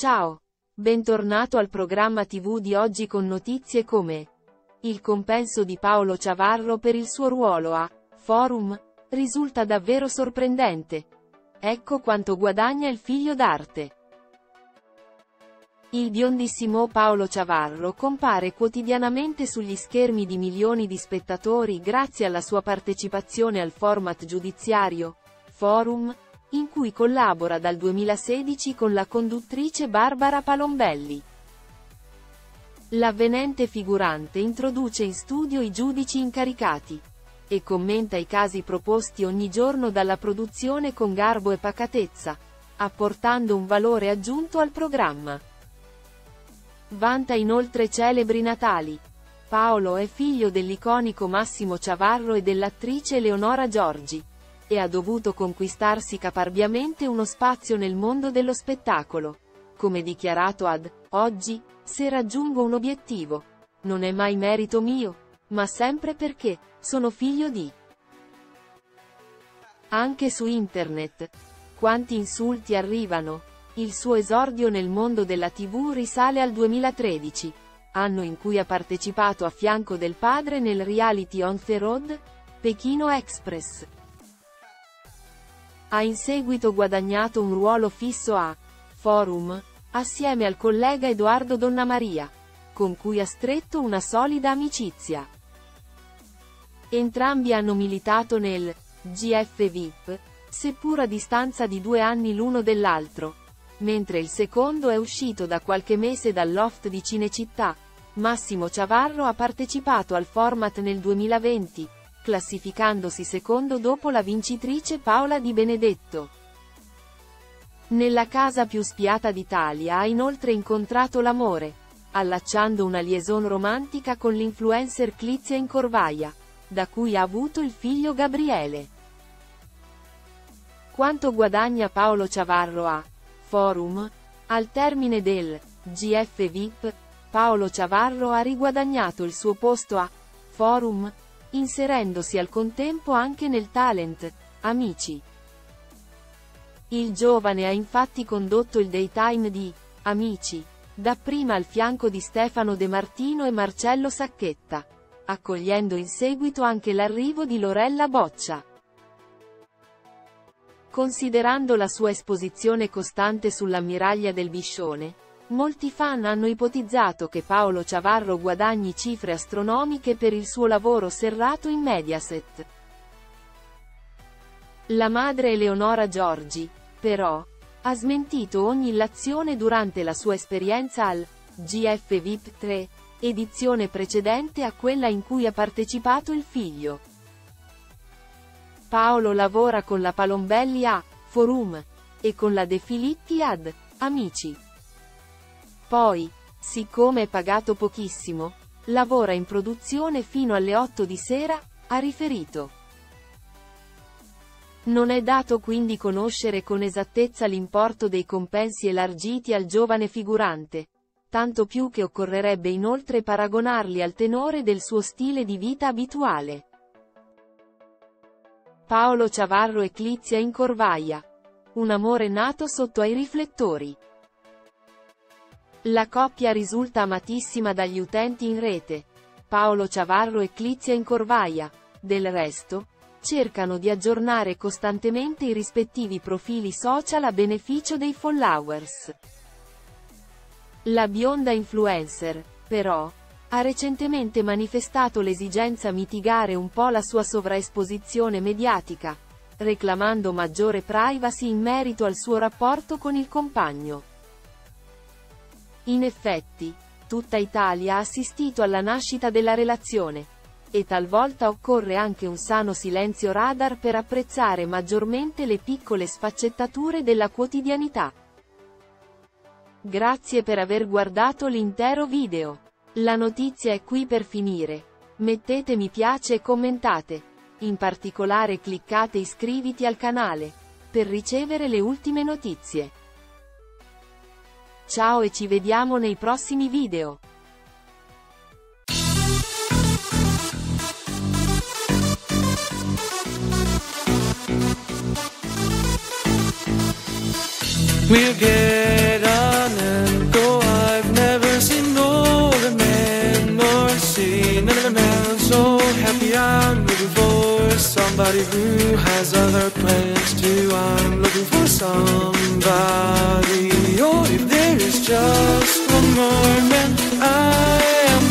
Ciao! Bentornato al programma TV di oggi con notizie come il compenso di Paolo Ciavarro per il suo ruolo a Forum risulta davvero sorprendente. Ecco quanto guadagna il figlio d'arte. Il biondissimo Paolo Ciavarro compare quotidianamente sugli schermi di milioni di spettatori grazie alla sua partecipazione al format giudiziario, Forum, in cui collabora dal 2016 con la conduttrice Barbara Palombelli. L'avvenente figurante introduce in studio i giudici incaricati e commenta i casi proposti ogni giorno dalla produzione con garbo e pacatezza, apportando un valore aggiunto al programma. Vanta inoltre celebri natali. Paolo è figlio dell'iconico Massimo Ciavarro e dell'attrice Leonora Giorgi. E ha dovuto conquistarsi caparbiamente uno spazio nel mondo dello spettacolo. Come dichiarato ad Oggi, se raggiungo un obiettivo. Non è mai merito mio, ma sempre perché sono figlio di. Anche su internet. Quanti insulti arrivano, il suo esordio nel mondo della TV risale al 2013, anno in cui ha partecipato a fianco del padre nel reality On the Road, Pechino Express. Ha in seguito guadagnato un ruolo fisso a Forum, assieme al collega Edoardo Donnamaria, con cui ha stretto una solida amicizia. Entrambi hanno militato nel GF VIP, seppur a distanza di due anni l'uno dell'altro, mentre il secondo è uscito da qualche mese dal loft di Cinecittà. Massimo Ciavarro ha partecipato al format nel 2020, classificandosi secondo dopo la vincitrice Paola Di Benedetto. Nella casa più spiata d'Italia ha inoltre incontrato l'amore, allacciando una liaison romantica con l'influencer Clizia Incorvaia, da cui ha avuto il figlio Gabriele. Quanto guadagna Paolo Ciavarro a Forum. Al termine del GF VIP, Paolo Ciavarro ha riguadagnato il suo posto a Forum, inserendosi al contempo anche nel talent Amici. Il giovane ha infatti condotto il daytime di Amici, dapprima al fianco di Stefano De Martino e Marcello Sacchetta, accogliendo in seguito anche l'arrivo di Lorella Boccia. Considerando la sua esposizione costante sull'ammiraglia del Biscione, molti fan hanno ipotizzato che Paolo Ciavarro guadagni cifre astronomiche per il suo lavoro serrato in Mediaset. La madre Eleonora Giorgi, però, ha smentito ogni illazione durante la sua esperienza al GF VIP 3, edizione precedente a quella in cui ha partecipato il figlio. Paolo lavora con la Palombelli a Forum e con la De Filippi ad Amici. Poi, siccome è pagato pochissimo, lavora in produzione fino alle 8 di sera, ha riferito. Non è dato quindi conoscere con esattezza l'importo dei compensi elargiti al giovane figurante, tanto più che occorrerebbe inoltre paragonarli al tenore del suo stile di vita abituale. Paolo Ciavarro e Clizia in Corvaia. Un amore nato sotto ai riflettori. La coppia risulta amatissima dagli utenti in rete. Paolo Ciavarro e Clizia in Corvaia, del resto, cercano di aggiornare costantemente i rispettivi profili social a beneficio dei followers. La bionda influencer, però, ha recentemente manifestato l'esigenza mitigare un po' la sua sovraesposizione mediatica, reclamando maggiore privacy in merito al suo rapporto con il compagno. In effetti, tutta Italia ha assistito alla nascita della relazione, e talvolta occorre anche un sano silenzio radar per apprezzare maggiormente le piccole sfaccettature della quotidianità. Grazie per aver guardato l'intero video. La notizia è qui per finire. Mettete mi piace e commentate. In particolare cliccate iscriviti al canale. Per ricevere le ultime notizie. Ciao e ci vediamo nei prossimi video. We'll somebody who has other plans too. I'm looking for somebody. Or if there is just one moment, I